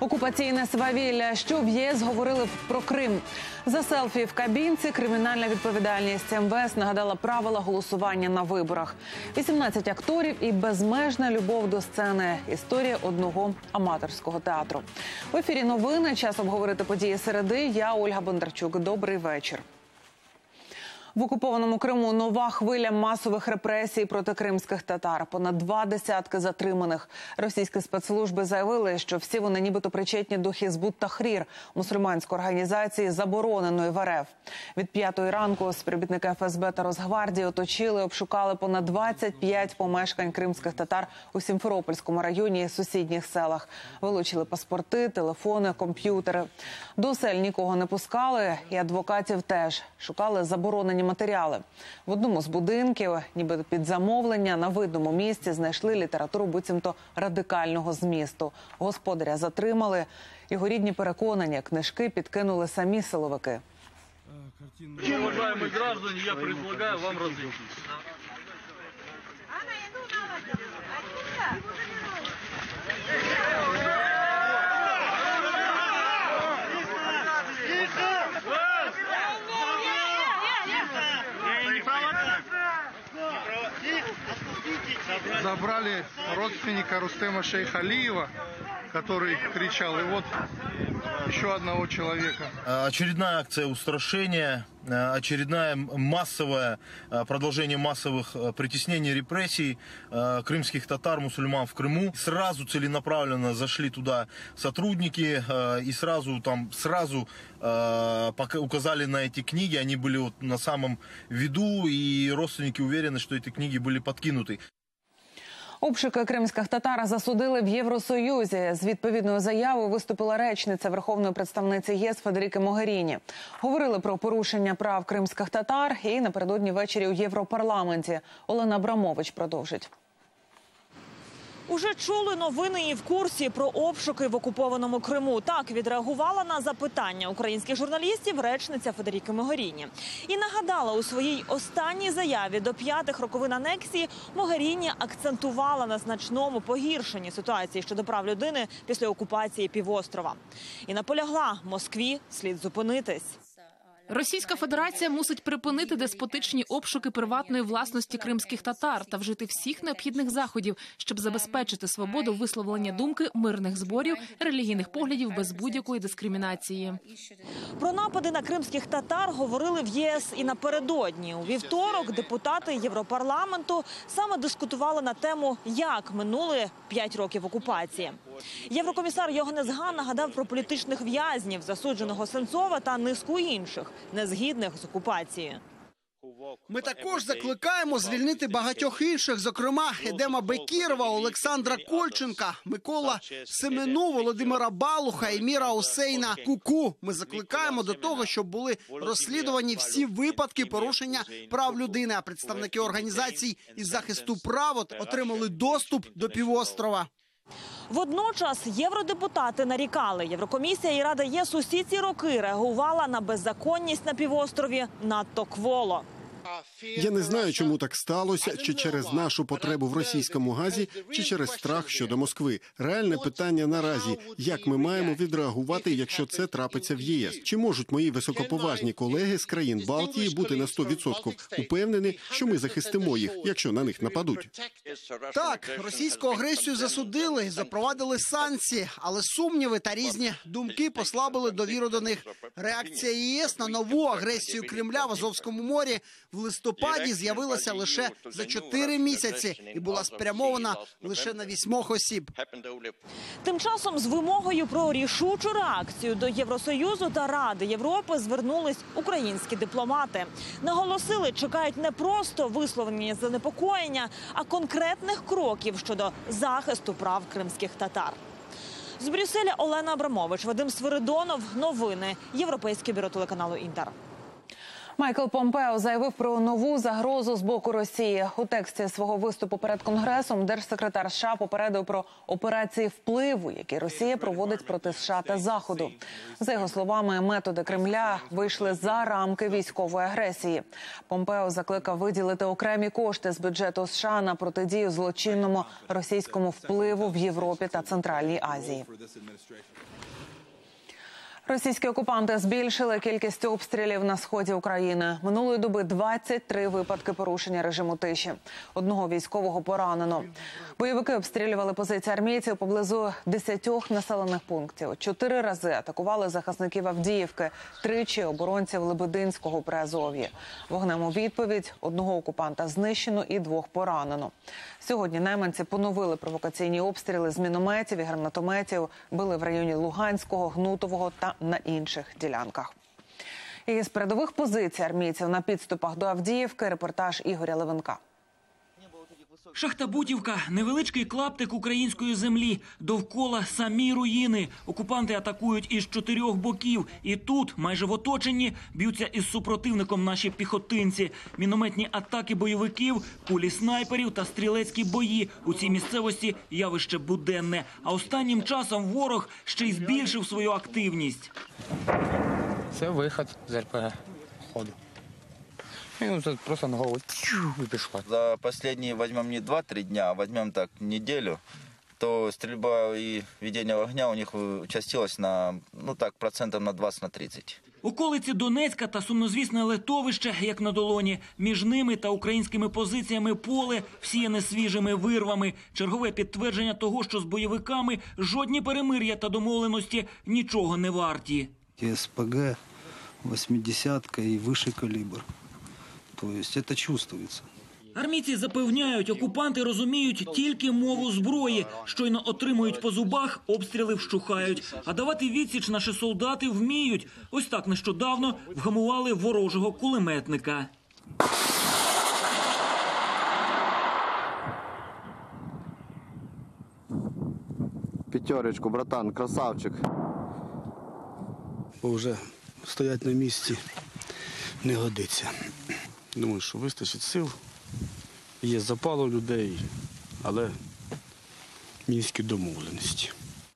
Окупаційне свавілля, що в ЄС говорили про Крим. За селфі в кабінці кримінальна відповідальність МВС нагадала правила голосування на виборах. 18 акторів і безмежна любов до сцени. Історія одного аматорського театру. В ефірі новини час обговорити події середи. Я Ольга Бондарчук. Добрий вечір. В окупованому Криму нова хвиля масових репресій проти кримських татар. Понад два десятки затриманих. Російські спецслужби заявили, що всі вони нібито причетні до Хізбут Тахрір, мусульманської організації, забороненої в РФ. Від п'ятої ранку співробітники ФСБ та Росгвардії оточили, обшукали понад 25 помешкань кримських татар у Сімферопольському районі і сусідніх селах. Вилучили паспорти, телефони, комп'ютери. До сель нікого не пускали, і адвокатів теж шукали заборонені матеріали. В одному з будинків, ніби під замовлення, на видному місці знайшли літературу буцімто радикального змісту. Господаря затримали. Його рідні переконані, книжки підкинули самі силовики. Уважаемые граждане, я предлагаю вам разойтись. Забрали родственника Рустема Шейхалиева, который кричал, и вот еще одного человека. Э, Очередная акция устрашения, э, очередное массовое э, продолжение массовых притеснений, репрессий крымских татар, мусульман в Крыму. Сразу целенаправленно зашли туда сотрудники и сразу там сразу указали на эти книги. Они были вот на самом виду и родственники уверены, что эти книги были подкинуты. Обшуки кримських татар засудили в Євросоюзі. З відповідною заявою виступила речниця Верховної представниці ЄС Федеріки Могеріні. Говорили про порушення прав кримських татар і напередодні ввечері у Європарламенті. Олена Абрамович продовжить. Уже чули новини і в курсі про обшуки в окупованому Криму. Так відреагувала на запитання українських журналістів речниця Федеріки Могеріні. І нагадала у своїй останній заяві до п'ятих роковин анексії Могеріні акцентувала на значному погіршенні ситуації щодо прав людини після окупації півострова. І наполягла Москві слід зупинитись. Російська Федерація мусить припинити деспотичні обшуки приватної власності кримських татар та вжити всіх необхідних заходів, щоб забезпечити свободу висловлення думки, мирних зборів, релігійних поглядів без будь-якої дискримінації. Про напади на кримських татар говорили в ЄС і напередодні. У вівторок депутати Європарламенту саме дискутували на тему, як минули п'ять років окупації. Єврокомісар Йоганнес Ган нагадав про політичних в'язнів, засудженого Сенцова та низку інших, незгідних з окупацією. Ми також закликаємо звільнити багатьох інших, зокрема Едема Бекірова, Олександра Кольченка, Микола Семену, Володимира Балуха, Еміра Осейна Куку. Ми закликаємо до того, щоб були розслідувані всі випадки порушення прав людини. А представники організацій із захисту прав отримали доступ до півострова. Водночас євродепутати нарікали. Єврокомісія і Рада ЄС усі ці роки реагувала на беззаконність на півострові надто кволо. Я не знаю, чому так сталося, чи через нашу потребу в російському газі, чи через страх щодо Москви. Реальне питання наразі: як ми маємо відреагувати, якщо це трапиться в ЄС? Чи можуть мої високоповажні колеги з країн Балтії бути на 100% упевнені, що ми захистимо їх, якщо на них нападуть? Так, російську агресію засудили, запровадили санкції, але сумніви та різні думки послабили довіру до них. Реакція ЄС на нову агресію Кремля в Азовському морі в листопаді з'явилася лише за чотири місяці і була спрямована лише на вісьмох осіб. Тим часом з вимогою про рішучу реакцію до Євросоюзу та Ради Європи звернулись українські дипломати. Наголосили, чекають не просто висловлення занепокоєння, а конкретних кроків щодо захисту прав кримських татар. З Брюсселя Олена Абрамович, Вадим Свиридонов. Новини Європейське бюро телеканалу Інтер. Майкл Помпео заявив про нову загрозу з боку Росії. У тексті свого виступу перед конгресом держсекретар США попередив про операції впливу, які Росія проводить проти США та Заходу. За його словами, методи Кремля вийшли за рамки військової агресії. Помпео закликав виділити окремі кошти з бюджету США на протидію злочинному російському впливу в Європі та Центральній Азії. Російські окупанти збільшили кількість обстрілів на сході України. Минулої доби 23 випадки порушення режиму тиші. Одного військового поранено. Бойовики обстрілювали позиції армійців поблизу 10 населених пунктів. Чотири рази атакували захисників Авдіївки, тричі оборонців Лебединського при Азов'ї. Вогнем у відповідь одного окупанта знищено і двох поранено. Сьогодні найманці поновили провокаційні обстріли з мінометів і гранатометів. Били в районі Луганського, Гнутового та на інших ділянках. І з передових позицій армійців на підступах до Авдіївки репортаж Ігоря Левенка. Шахтабутівка – невеличкий клаптик української землі. Довкола самі руїни. Окупанти атакують із чотирьох боків. І тут, майже в оточенні, б'ються із супротивником наші піхотинці. Мінометні атаки бойовиків, кулі снайперів та стрілецькі бої. У цій місцевості явище буденне. А останнім часом ворог ще й збільшив свою активність. Це виход з РПГ. Ходу. І ну, це просто на голову і пішла. За последние, возьмем не 2-3 дня, а возьмем так неделю, то стрельба и ведение огня у них участилось на, ну так, процентов на 20 на 30. Околиці Донецька та сумнозвісне летовище, як на долоні. Між ними та українськими позиціями поле, всіяне свіжими вирвами. Чергове підтвердження того, що з бойовиками жодні перемир'я та домовленості нічого не варті. СПГ, 80 и выше калибр. То есть это чувствуется. Армійці запевняють, окупанти розуміють тільки мову зброї. Щойно отримують по зубах, обстріли вщухають. А давати відсіч наші солдати вміють. Ось так нещодавно вгамували ворожого кулеметника. Пятерочку, братан, красавчик. Бо вже стоять на місці не годиться. Думаю, що вистачить сил. Є запал у людей, але мінські домовленості.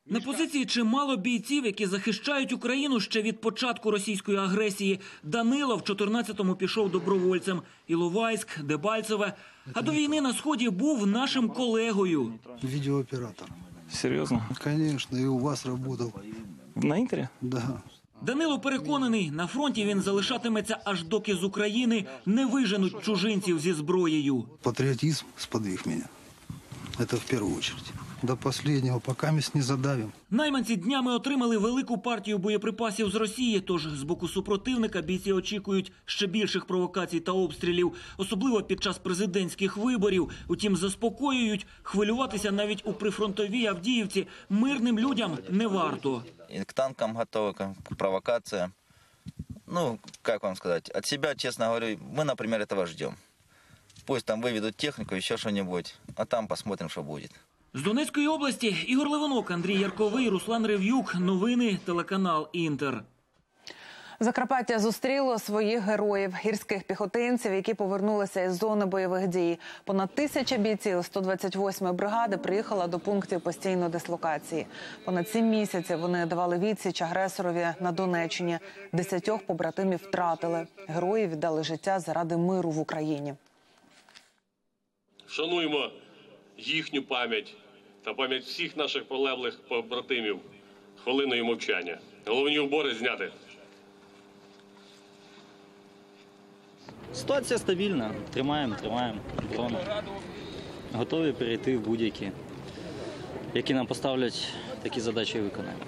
На позиції чимало бійців, які захищають Україну ще від початку російської агресії. Данило в 14-му пішов добровольцем. Іловайськ, Дебальцеве. А до війни на сході був нашим колегою. Видеооператор. Серйозно? Конечно, и у вас работал. На інтері? Да. Данило переконаний, на фронті він залишатиметься аж доки з України не виженуть чужинців зі зброєю. Патріотизм сподвіг мене. Це в первую очередь До последнего, пока мы не задавим. Найманці днями отримали велику партію боєприпасів з Росії. Тож з боку супротивника бійці очікують ще більших провокацій та обстрілів, особливо під час президентських виборів. Утім, заспокоюють, хвилюватися навіть у прифронтовій Авдіївці мирним людям не варто. И к танкам готовы, к к провокациям. Ну, как вам сказать, от себя, честно говорю, мы, например, этого ждем. Пусть там выведут технику, еще что-нибудь, а там посмотрим, что будет. З Донецької області Ігор Левинок, Андрій Ярковий, Руслан Рев'юк. Новини телеканал Інтер. Закарпаття зустріло своїх героїв, гірських піхотинців, які повернулися із зони бойових дій. Понад тисяча бійців 128-ї бригади приїхала до пунктів постійної дислокації. Понад сім місяців вони давали відсіч агресорові на Донеччині. Десятьох побратимів втратили. Герої віддали життя заради миру в Україні. Шануємо їхню пам'ять та пам'ять всіх наших полеглих побратимів хвилиною мовчання. Головні убори зняти. Ситуація стабільна. Тримаємо, тримаємо оборону. Готові перейти в будь-які. Які нам поставлять, такі задачі і виконаємо.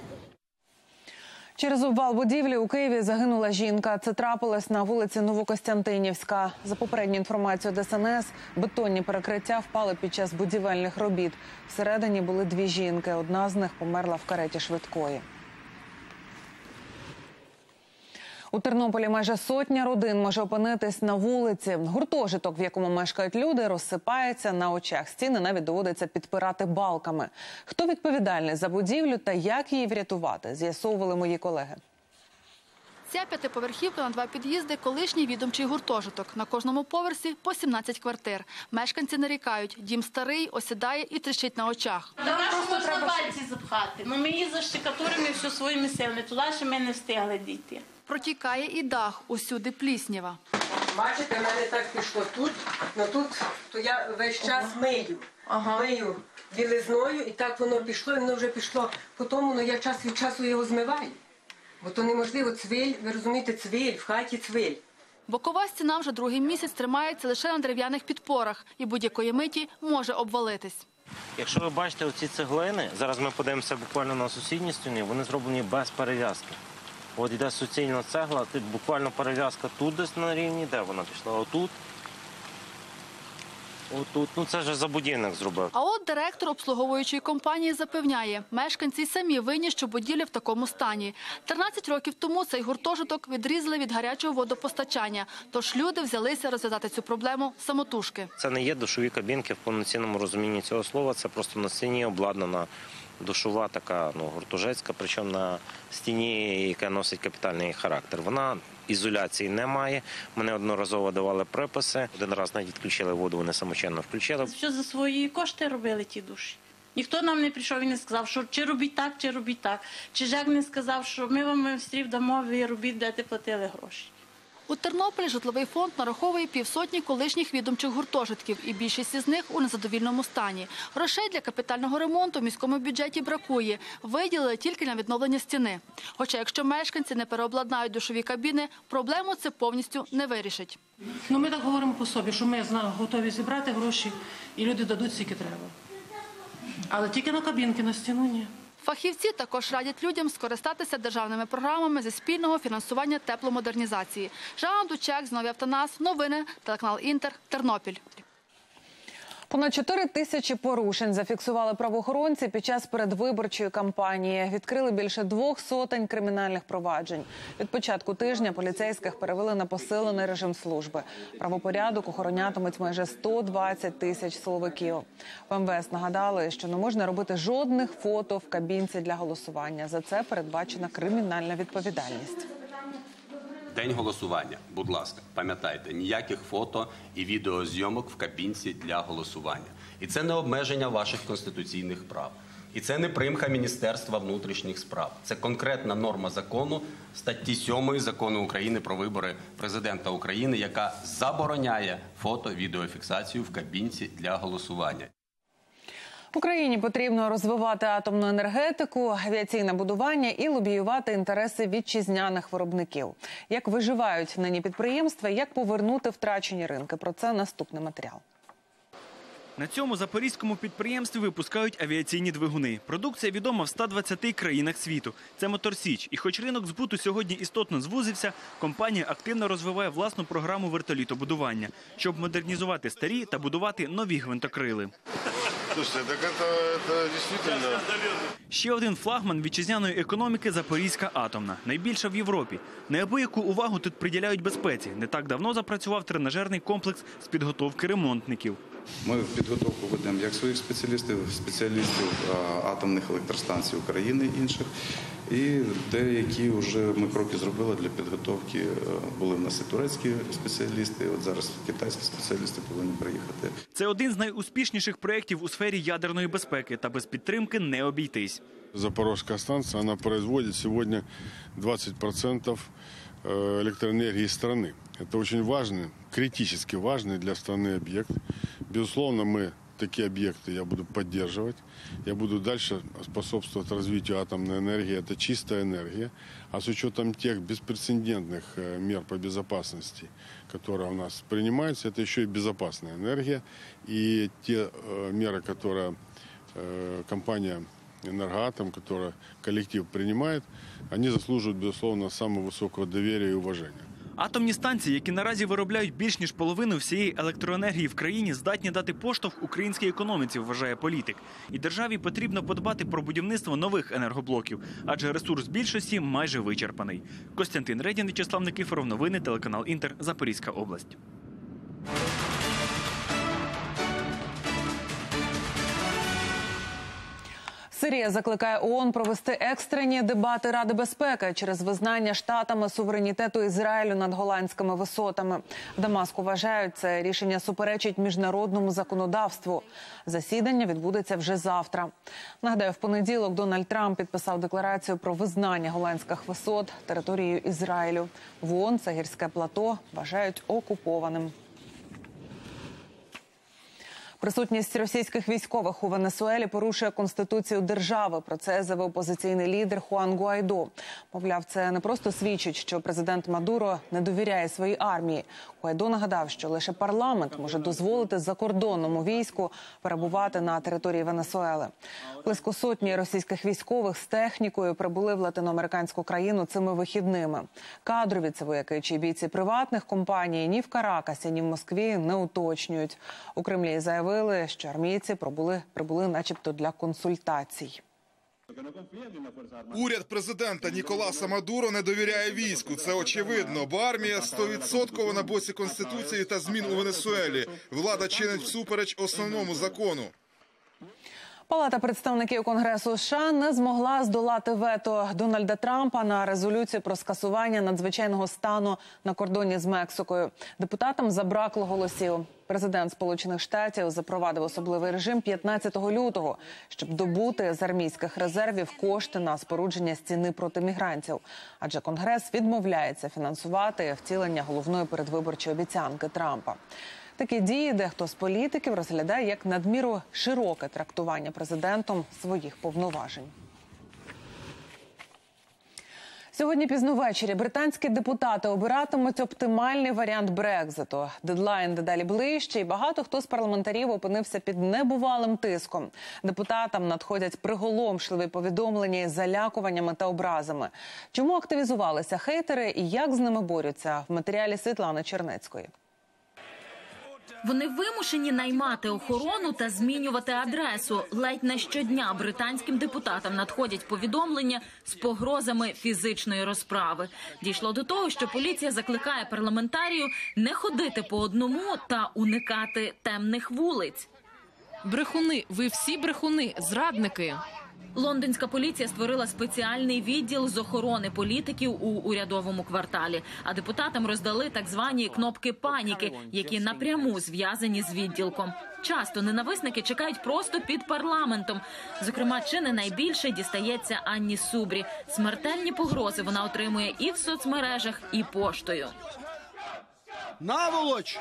Через обвал будівлі у Києві загинула жінка. Це трапилось на вулиці Новокостянтинівська. За попередню інформацію ДСНС, бетонні перекриття впали під час будівельних робіт. Всередині були дві жінки. Одна з них померла в кареті швидкої. У Тернополі майже сотня родин може опинитись на вулиці. Гуртожиток, в якому мешкають люди, розсипається на очах. Стіни навіть доводиться підпирати балками. Хто відповідальний за будівлю та як її врятувати, з'ясовували мої колеги. Ця п'ятиповерхівка на два під'їзди – колишній відомчий гуртожиток. На кожному поверсі по 17 квартир. Мешканці нарікають, дім старий, осідає і тріщить на очах. До нас можна пальці запхати. Ну ми її заштикатуримо все своїми силами. Туди ще ми не встигли дійти. Протікає і дах, усюди пліснява. Бачите, в мене так пішло тут, ну тут то я весь час мию. Мию білизною, і так воно пішло, і воно вже пішло по тому, ну я час від часу його змиваю. Бо то неможливо цвиль, ви розумієте, цвиль, в хаті цвиль. Бокова стіна вже другий місяць тримається лише на дерев'яних підпорах і будь-якої миті може обвалитись. Якщо ви бачите оці цеглини, зараз ми подивимося буквально на сусідній стіні, вони зроблені без перев'язки. От йде суцільна цегла, тут буквально перев'язка тут десь на рівні, де вона пішла? Отут. Отут. Ну це вже будинок зробив. А от директор обслуговуючої компанії запевняє, мешканці самі винні, що будівля в такому стані. 13 років тому цей гуртожиток відрізали від гарячого водопостачання, тож люди взялися розв'язати цю проблему самотужки. Це не є душові кабінки в повноцінному розумінні цього слова. Це просто на стіні обладнана душова така ну, гуртожецька, причому на стіні, яка носить капітальний характер. Вона ізоляції не має. Ми неодноразово давали приписи. Один раз навіть відключили воду, вони самочинно включили. Що за свої кошти робили ті душі? Ніхто нам не прийшов і не сказав, що чи робіть так, чи робіть так. Чи Жак не сказав, що ми вам майстрів дамо, ви робіть, де ти платили гроші. У Тернополі житловий фонд нараховує півсотні колишніх відомчих гуртожитків, і більшість із них у незадовільному стані. Грошей для капітального ремонту в міському бюджеті бракує. Виділили тільки на відновлення стіни. Хоча, якщо мешканці не переобладнають душові кабіни, проблему це повністю не вирішить. Ну, ми так говоримо по собі, що ми готові зібрати гроші, і люди дадуть скільки треба. Але тільки на кабінки, на стіну ні. Фахівці також радять людям скористатися державними програмами зі спільного фінансування тепломодернізації. Жанна Дучек, Знові Автонас, новини, телеканал Інтер, Тернопіль. Понад 4 тисячі порушень зафіксували правоохоронці під час передвиборчої кампанії. Відкрили більше двох сотень кримінальних проваджень. Від початку тижня поліцейських перевели на посилений режим служби. Правопорядок охоронятимуть майже 120 тисяч силовиків. В МВС нагадали, що не можна робити жодних фото в кабінці для голосування. За це передбачена кримінальна відповідальність. День голосування. Будь ласка, пам'ятайте, ніяких фото і відеозйомок в кабінці для голосування. І це не обмеження ваших конституційних прав. І це не примха Міністерства внутрішніх справ. Це конкретна норма закону статті 7 закону України про вибори президента України, яка забороняє фото відеофіксацію в кабінці для голосування. Україні потрібно розвивати атомну енергетику, авіаційне будування і лобіювати інтереси вітчизняних виробників. Як виживають нині підприємства, як повернути втрачені ринки? Про це наступний матеріал. На цьому запорізькому підприємстві випускають авіаційні двигуни. Продукція відома в 120 країнах світу. Це Моторсіч. І хоч ринок збуту сьогодні істотно звузився, компанія активно розвиває власну програму вертолітобудування, щоб модернізувати старі та будувати нові гвинтокрили. Слушайте, так это, это действительно... Ще один флагман вітчизняної економіки Запорізька атомна, найбільша в Європі. Неабияку увагу тут приділяють безпеці. Не так давно запрацював тренажерний комплекс з підготовки ремонтників. Ми в підготовку ведемо як своїх спеціалістів, спеціалістів а, атомних електростанцій України і інших. І деякі вже ми кроки зробили для підготовки. Е, Були в нас і турецькі спеціалісти. От зараз китайські спеціалісти повинні приїхати. Це один з найуспішніших проєктів у сфері ядерної безпеки, та без підтримки не обійтись. Запорожская станция, она производит сегодня 20% э, электроэнергии страны. Это очень важный, критически важный для страны объект. Безусловно, мы Такие объекты я буду поддерживать. Я буду дальше способствовать развитию атомной энергии. Это чистая энергия. А с учетом тех беспрецедентных э, мер по безопасности, которые у нас принимаются, это еще и безопасная энергия. И те э, меры, которые э, компания «Энергоатом», которая коллектив принимает, они заслуживают, безусловно, самого высокого доверия и уважения. Атомні станції, які наразі виробляють більш ніж половину всієї електроенергії в країні, здатні дати поштовх українській економіці, вважає політик. І державі потрібно подбати про будівництво нових енергоблоків, адже ресурс більшості майже вичерпаний. Костянтин Редін, В'ячеслав Никифоров, новини, телеканал Інтер, Запорізька область. Сирія закликає ООН провести екстрені дебати Ради безпеки через визнання штатами суверенітету Ізраїлю над голландськими висотами. В Дамаску вважають, це рішення суперечить міжнародному законодавству. Засідання відбудеться вже завтра. Нагадаю, в понеділок Дональд Трамп підписав декларацію про визнання голландських висот територією Ізраїлю. В ООН це гірське плато вважають окупованим. Присутність російських військових у Венесуелі порушує конституцію держави. Про це заявив опозиційний лідер Хуан Гуайдо. Мовляв, це не просто свідчить, що президент Мадуро не довіряє своїй армії. Гуайдо нагадав, що лише парламент може дозволити закордонному війську перебувати на території Венесуели. Близько сотні російських військових з технікою прибули в латиноамериканську країну цими вихідними. Кадрові це вояки чи бійці приватних компаній ні в Каракасі, ні в Москві не уточнюють. У Кремлі заявили, що армійці прибули, прибули, начебто, для консультацій. Уряд президента Ніколаса Мадуро не довіряє війську. Це очевидно, бо армія стовідсотково на боці конституції та змін у Венесуелі. Влада чинить всупереч основному закону. Палата представників Конгресу США не змогла здолати вето Дональда Трампа на резолюцію про скасування надзвичайного стану на кордоні з Мексикою. Депутатам забракло голосів. Президент Сполучених Штатів запровадив особливий режим 15 лютого, щоб добути з армійських резервів кошти на спорудження стіни проти мігрантів. Адже Конгрес відмовляється фінансувати втілення головної передвиборчої обіцянки Трампа. Такі дії дехто з політиків розглядає як надміру широке трактування президентом своїх повноважень. Сьогодні пізно ввечері британські депутати обиратимуть оптимальний варіант Брекзиту. Дедлайн дедалі ближче, і багато хто з парламентарів опинився під небувалим тиском. Депутатам надходять приголомшливі повідомлення із залякуваннями та образами. Чому активізувалися хейтери і як з ними борються в матеріалі Світлани Чернецької. Вони вимушені наймати охорону та змінювати адресу. Ледь не щодня британським депутатам надходять повідомлення з погрозами фізичної розправи. Дійшло до того, що поліція закликає парламентарію не ходити по одному та уникати темних вулиць. Брехуни, ви всі брехуни, зрадники. Лондонська поліція створила спеціальний відділ з охорони політиків у урядовому кварталі. А депутатам роздали так звані кнопки паніки, які напряму зв'язані з відділком. Часто ненависники чекають просто під парламентом. Зокрема, чи не найбільше дістається Анні Субрі. Смертельні погрози вона отримує і в соцмережах, і поштою. Наволоч!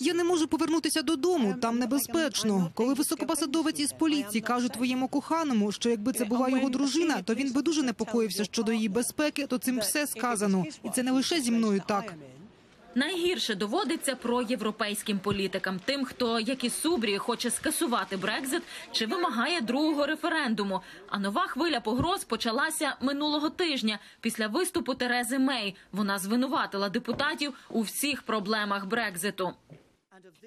Я не можу повернутися додому. Там небезпечно. Коли високопосадовець із поліції каже твоєму коханому, що якби це була його дружина, то він би дуже непокоївся щодо її безпеки. То цим все сказано, і це не лише зі мною так. Найгірше доводиться проєвропейським політикам, тим, хто, як і Субрі, хоче скасувати Брекзит чи вимагає другого референдуму. А нова хвиля погроз почалася минулого тижня після виступу Терези Мей. Вона звинуватила депутатів у всіх проблемах Брекзиту.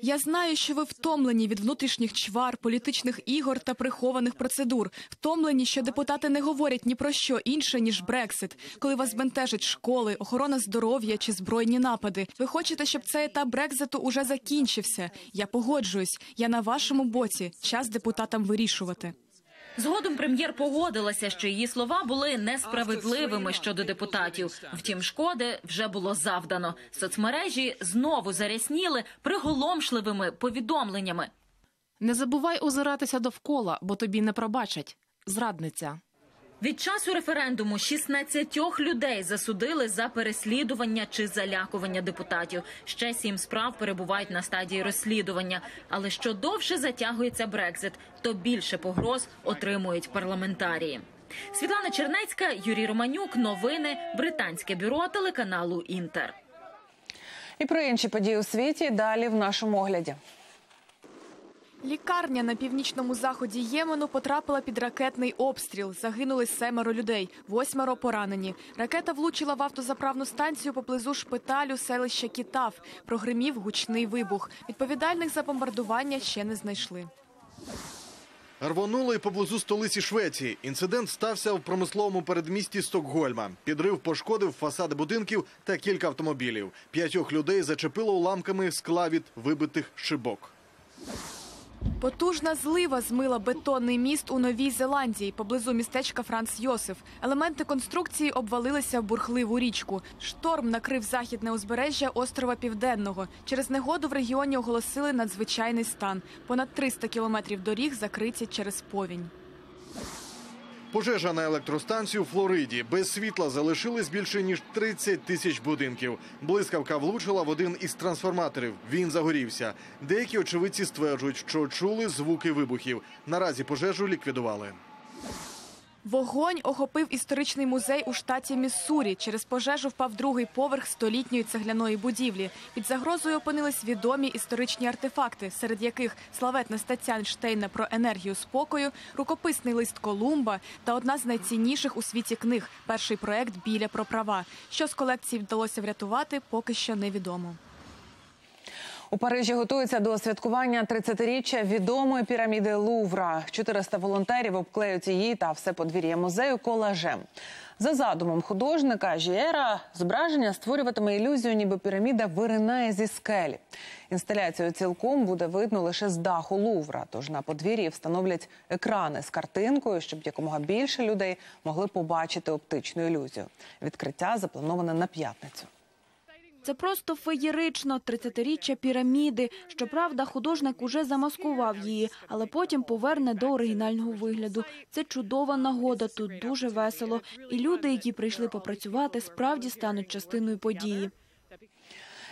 Я знаю, що ви втомлені від внутрішніх чвар, політичних ігор та прихованих процедур. Втомлені, що депутати не говорять ні про що інше ніж Брексит, коли вас бентежать школи, охорона здоров'я чи збройні напади. Ви хочете, щоб цей етап Брекзиту уже закінчився. Я погоджуюсь. Я на вашому боці. Час депутатам вирішувати. Згодом прем'єр погодилася, що її слова були несправедливими щодо депутатів. Втім, шкоди вже було завдано. Соцмережі знову зарясніли приголомшливими повідомленнями. Не забувай озиратися довкола, бо тобі не пробачать. Зрадниця. Від часу референдуму 16 людей засудили за переслідування чи залякування депутатів. Ще сім справ перебувають на стадії розслідування. Але що довше затягується Брекзит, то більше погроз отримують парламентарії. Світлана Чернецька, Юрій Романюк. Новини Британське бюро телеканалу Інтер. І про інші події у світі далі в нашому огляді. Лікарня на північному заході Ємену потрапила під ракетний обстріл. Загинули семеро людей, восьмеро поранені. Ракета влучила в автозаправну станцію поблизу шпиталю селища Кітав. Прогримів гучний вибух. Відповідальних за бомбардування ще не знайшли. Рвонули поблизу столиці Швеції. Інцидент стався в промисловому передмісті Стокгольма. Підрив пошкодив фасади будинків та кілька автомобілів. П'ятьох людей зачепило уламками скла від вибитих шибок. Потужна злива змила бетонний міст у Новій Зеландії поблизу містечка Франц Йосиф. Елементи конструкції обвалилися в бурхливу річку. Шторм накрив західне узбережжя острова Південного. Через негоду в регіоні оголосили надзвичайний стан. Понад 300 кілометрів доріг закриті через повінь. Пожежа на електростанцію у Флориді. Без світла залишились більше ніж 30 тисяч будинків. Блискавка влучила в один із трансформаторів. Він загорівся. Деякі очевидці стверджують, що чули звуки вибухів. Наразі пожежу ліквідували. Вогонь охопив історичний музей у штаті Міссурі. Через пожежу впав другий поверх столітньої цегляної будівлі. Під загрозою опинились відомі історичні артефакти, серед яких славетна стаття Ейнштейна про енергію спокою, рукописний лист Колумба та одна з найцінніших у світі книг перший проект Біля про права. Що з колекції вдалося врятувати, поки що невідомо. У Парижі готуються до святкування 30-річчя відомої піраміди Лувра. 400 волонтерів обклеють її та все подвір'я музею колажем. За задумом художника Жієра зображення створюватиме ілюзію, ніби піраміда виринає зі скелі. Інсталяцію цілком буде видно лише з даху Лувра. Тож на подвір'ї встановлять екрани з картинкою, щоб якомога більше людей могли побачити оптичну ілюзію. Відкриття заплановане на п'ятницю. Це просто феєрично 30-річчя піраміди. Щоправда, художник уже замаскував її, але потім поверне до оригінального вигляду. Це чудова нагода, тут дуже весело. І люди, які прийшли попрацювати, справді стануть частиною події.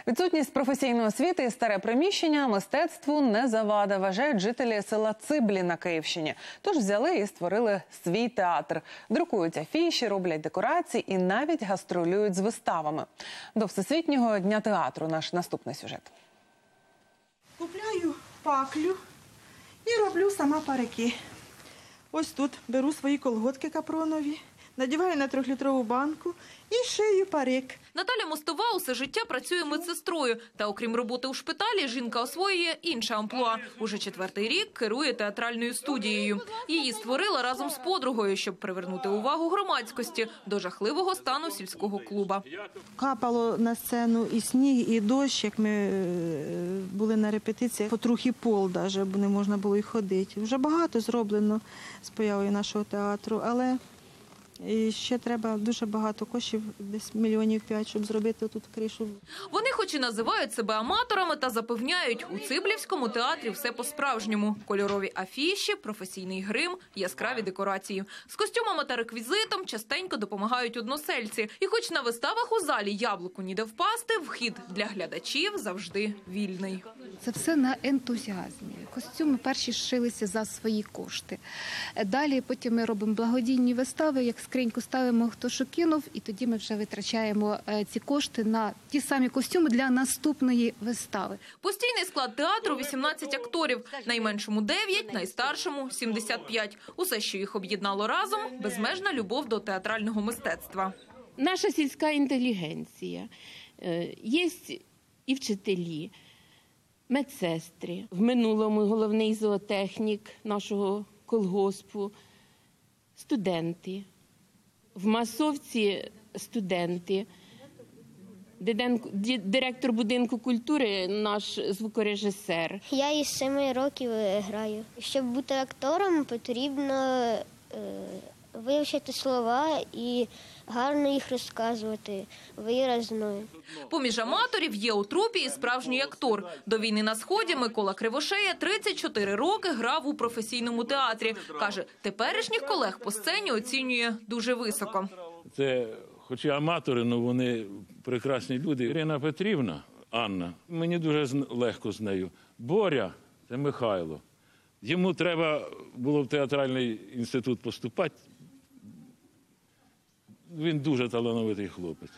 Відсутність професійної освіти і старе приміщення мистецтву не завада, вважають жителі села Циблі на Київщині. Тож взяли і створили свій театр. Друкують афіші, роблять декорації і навіть гастролюють з виставами. До всесвітнього дня театру наш наступний сюжет. Купляю паклю і роблю сама парики. Ось тут беру свої колготки капронові, надіваю на трьохлітрову банку і шию парик. Наталя Мостова усе життя працює медсестрою. Та окрім роботи у шпиталі, жінка освоює інше амплуа. Уже четвертий рік керує театральною студією. Її створила разом з подругою, щоб привернути увагу громадськості до жахливого стану сільського клуба. Капало на сцену і сніг, і дощ, як ми е, були на репетиціях, потрохи пол, даже, бо не можна було й ходити. Вже багато зроблено з появою нашого театру, але і ще треба дуже багато коштів, десь мільйонів п'ять, щоб зробити тут кришу. Вони, хоч і називають себе аматорами, та запевняють, у Циблівському театрі все по-справжньому: кольорові афіші, професійний грим, яскраві декорації. З костюмами та реквізитом частенько допомагають односельці. І, хоч на виставах у залі яблуку ніде впасти, вхід для глядачів завжди вільний. Це все на ентузіазмі. Костюми перші шилися за свої кошти. Далі потім ми робимо благодійні вистави, як скриньку ставимо, хто що кинув, і тоді ми вже витрачаємо е, ці кошти на ті самі костюми для наступної вистави. Постійний склад театру 18 акторів, найменшому 9, найстаршому 75. Усе, що їх об'єднало разом, безмежна любов до театрального мистецтва. Наша сільська інтелігенція. Е, Є і вчителі, медсестри. В минулому головний зоотехнік нашого колгоспу, студенти. В масовці студенти. Директор будинку культури, наш звукорежисер. Я із семи років е, граю. Щоб бути актором, потрібно е, вивчити слова і гарно їх розказувати виразно. Поміж аматорів є у трупі і справжній актор. До війни на сході Микола Кривошея 34 роки грав у професійному театрі. каже, теперішніх колег по сцені оцінює дуже високо. Це, хоч і аматори, але вони прекрасні люди. Ірина Петрівна, Анна, мені дуже легко з нею. Боря це Михайло. Йому треба було в театральний інститут поступати. Він дуже талановитий хлопець.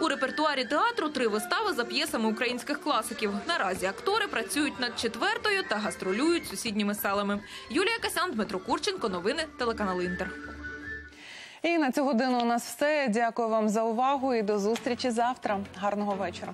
У репертуарі театру три вистави за п'єсами українських класиків. Наразі актори працюють над четвертою та гастролюють сусідніми селами. Юлія Касян, Дмитро Курченко. Новини телеканал Інтер. І на цю годину у нас все. Дякую вам за увагу і до зустрічі завтра. Гарного вечора.